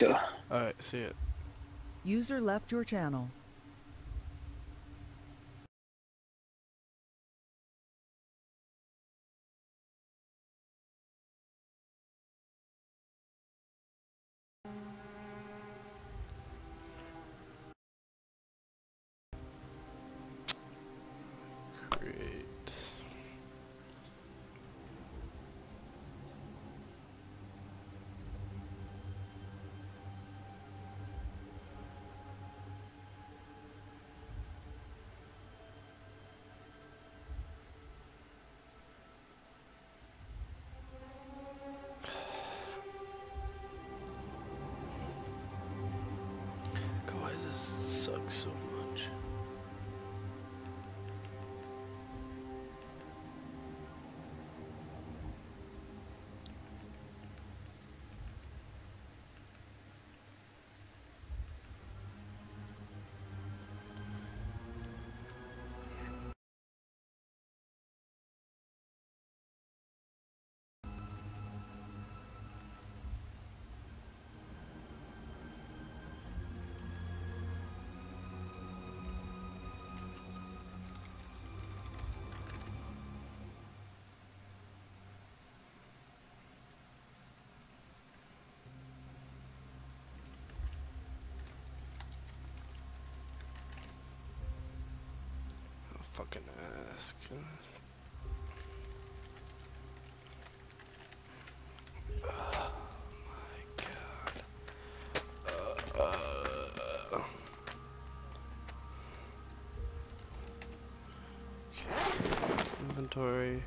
Duh. Alright, see it. User left your channel. Fucking ask. Inventory.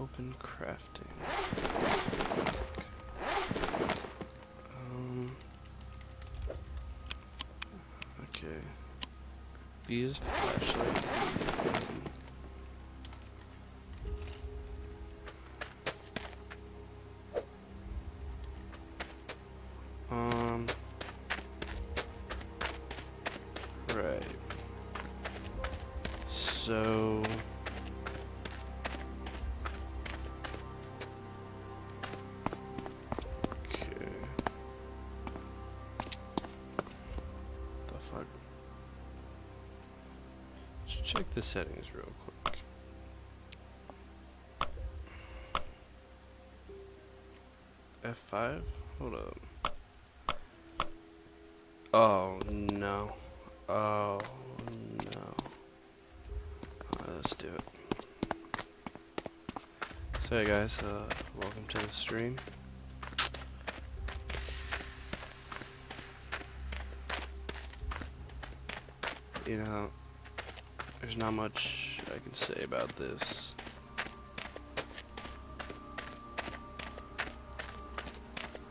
Open crafting. Um. Okay. Use flashlight. So. Okay. The fuck? Check the settings real quick. F5? Hold up. Oh no. Oh. So hey guys, uh, welcome to the stream. You know, there's not much I can say about this.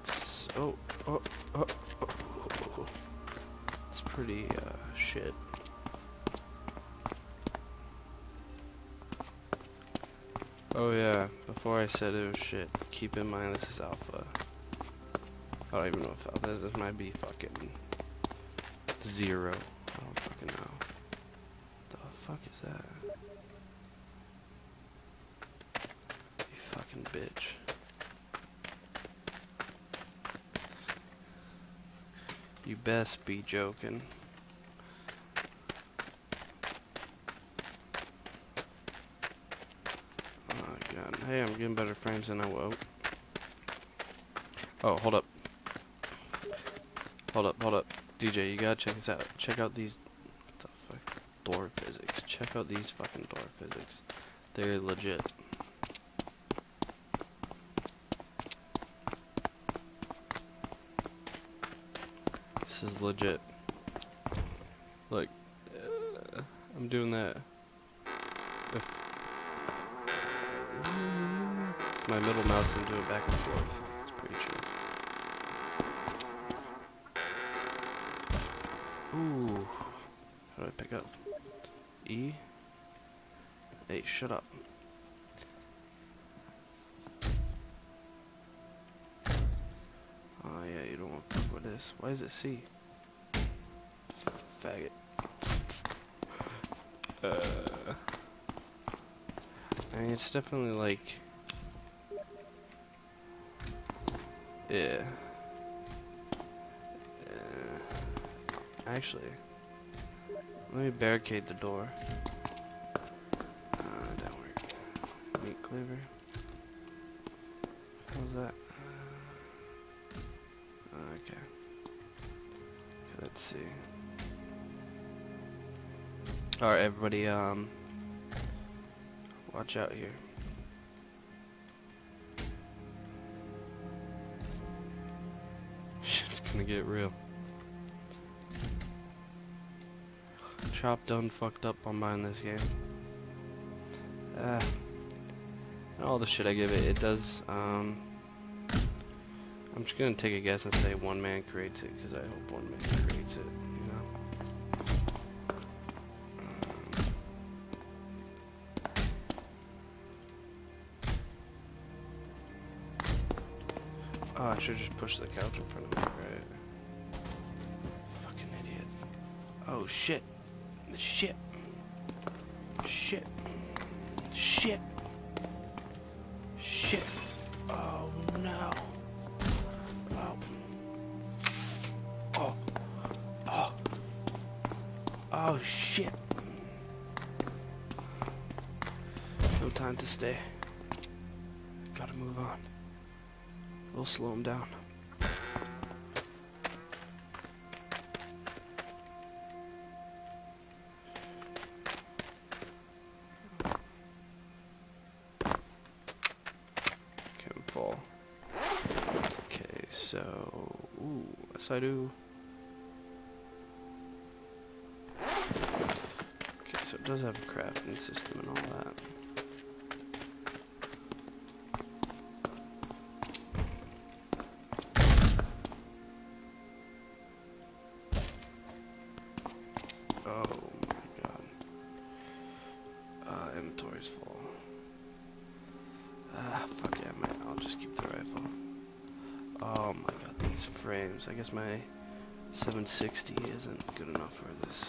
It's, oh, oh, oh, oh, oh, oh. It's pretty, uh, shit. Oh yeah, before I said it was shit, keep in mind this is alpha. I don't even know if alpha is, this might be fucking zero. I don't fucking know. The fuck is that? You fucking bitch. You best be joking. Oh my god. Hey, I'm getting better frames than I will. Oh, hold up. Hold up, hold up. DJ, you gotta check this out. Check out these what the fuck? Door physics. Check out these fucking door physics. They're legit. This is legit. Like, uh, I'm doing that. My middle mouse and do it back and forth. It's pretty. Ooh. How do I pick up? E? Hey, shut up. Oh yeah, you don't want to fuck with this. Why is it C? Faggot. Uh, I mean, it's definitely like, yeah. Actually, let me barricade the door. Uh, work. Meat cleaver. How's that? Uh, okay. Let's see. Alright, everybody, um, watch out here. Gonna get real. Chop done fucked up on buying this game. Uh, all the shit I give it, it does, um, I'm just gonna take a guess and say one man creates it, because I hope one man creates it, Oh, I should just push the couch in front of me, right? Fucking idiot. Oh, shit. The shit. Shit. Shit. Shit. Oh, no. Oh. Oh. Oh. Oh, shit. No time to stay. Gotta move on. We'll slow him down. Can fall. Okay, so ooh, yes I do. Okay, so it does have a crafting system and all that. These frames. I guess my 760 isn't good enough for this.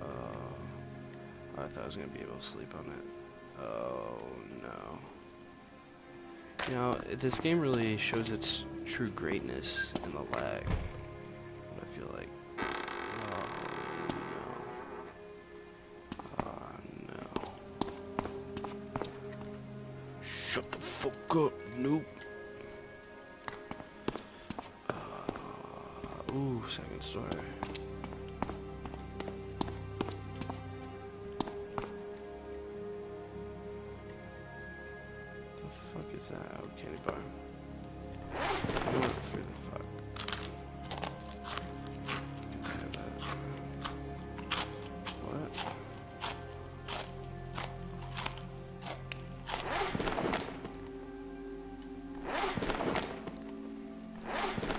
Uh, I thought I was gonna be able to sleep on it. Oh no. You know, this game really shows its true greatness in the lag. Fuck is that? Oh, candy bar. The fuck?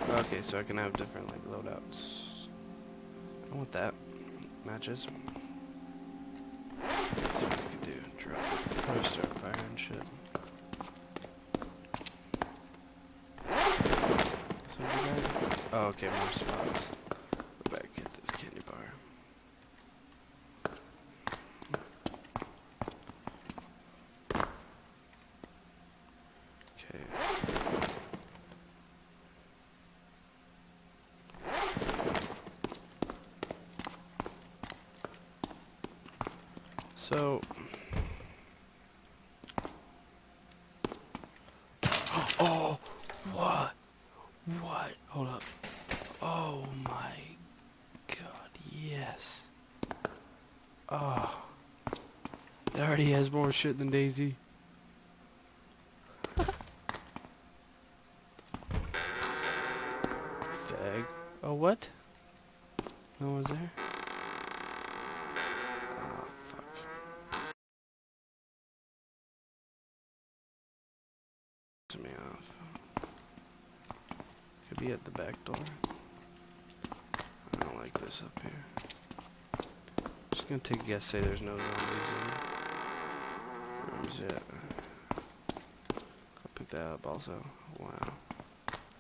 Okay, so I can have different like loadouts. I want that. Matches. See what I can do. Drop it. Probably start firing shit. So we got- Oh, okay, more spots. Go back get this candy bar. Okay. So. Oh, what? What? Hold up. Oh my god, yes. Oh. Already has more shit than DayZ. Fag. Oh, what? No one's there? Oh, me off. Could be at the back door. I don't like this up here. Just gonna take a guess, say there's no zombies in Shit. I'll pick that up also. Wow.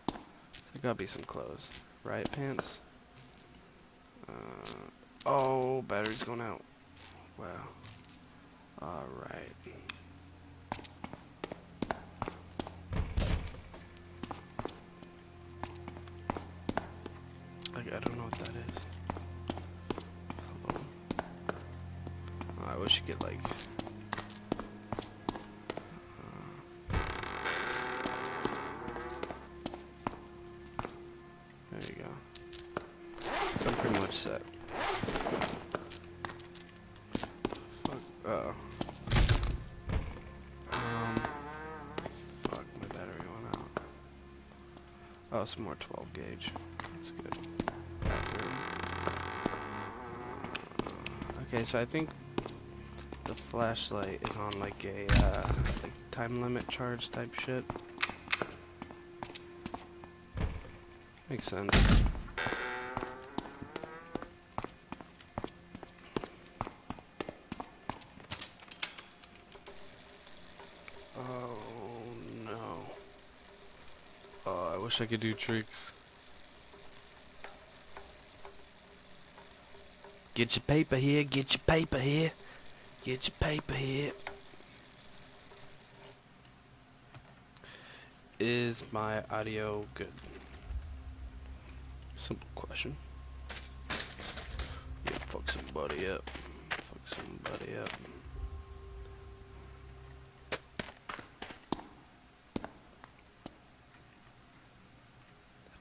There gotta be some clothes. Riot pants. Uh, oh, battery's going out. Wow. Alright. Like, I don't know what that is. Hello. Oh, I wish you could, like... Um. Fuck, my battery went out. Oh, some more 12 gauge. That's good. Okay, so I think the flashlight is on like a uh, like time limit charge type shit. Makes sense. Oh no. Oh, I wish I could do tricks. Get your paper here, get your paper here. Get your paper here. Is my audio good? Simple question. Yeah, fuck somebody up. Fuck somebody up.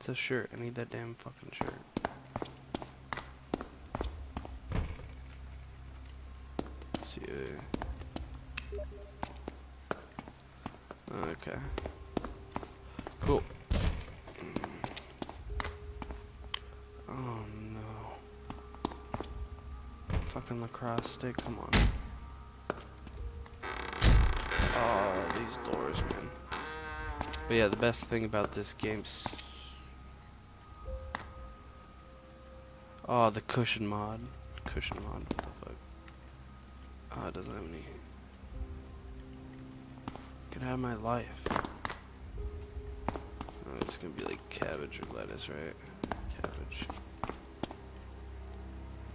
That's a shirt. I need that damn fucking shirt. Let's see. uh, Okay. Cool. Mm. Oh no. Fucking lacrosse stick, come on. Oh, these doors, man. But yeah, the best thing about this game's... Oh, the cushion mod. Cushion mod, what the fuck? Oh, it doesn't have any... Get out of my life. Oh, it's gonna be like cabbage or lettuce, right? Cabbage.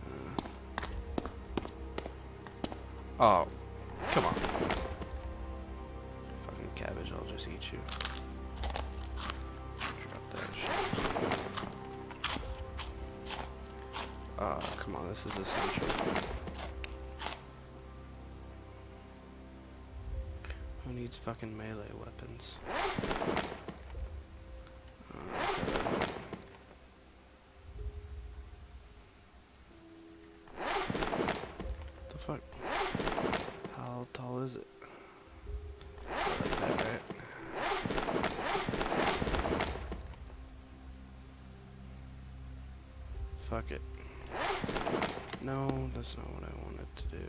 Uh. Oh, come on. Fucking cabbage, I'll just eat you. Oh, come on, this is essential. Who needs fucking melee weapons? The fuck? How tall is it? Fuck it. No, that's not what I wanted to do.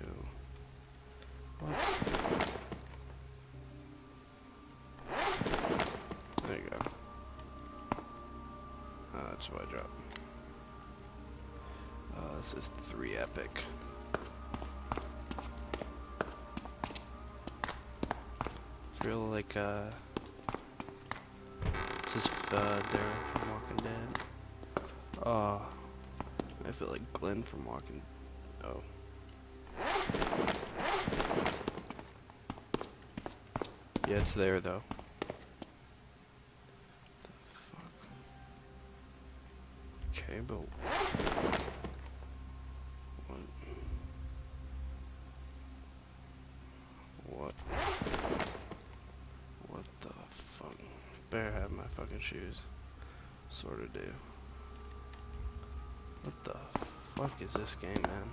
What? There you go. Uh, that's what I dropped. Uh, this is three epic. Feel like uh, this is uh, Daryl from Walking Dead. Oh, I feel like Glenn from Walking. Oh. Yeah, it's there though. Okay, but what? What? What the fuck? Better have my fucking shoes. Sorta do. What the fuck is this game, man?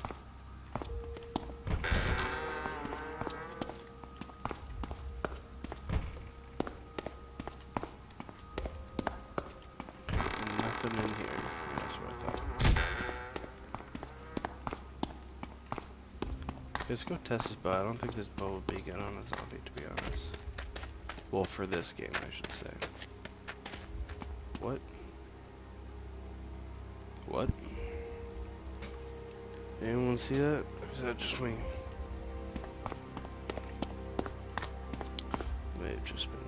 Nothing in here. Let's go test this bow. I don't think this bow would be good on a zombie, to be honest. Well, for this game, I should say. What? What? Anyone see that? Or is that just me? May have just been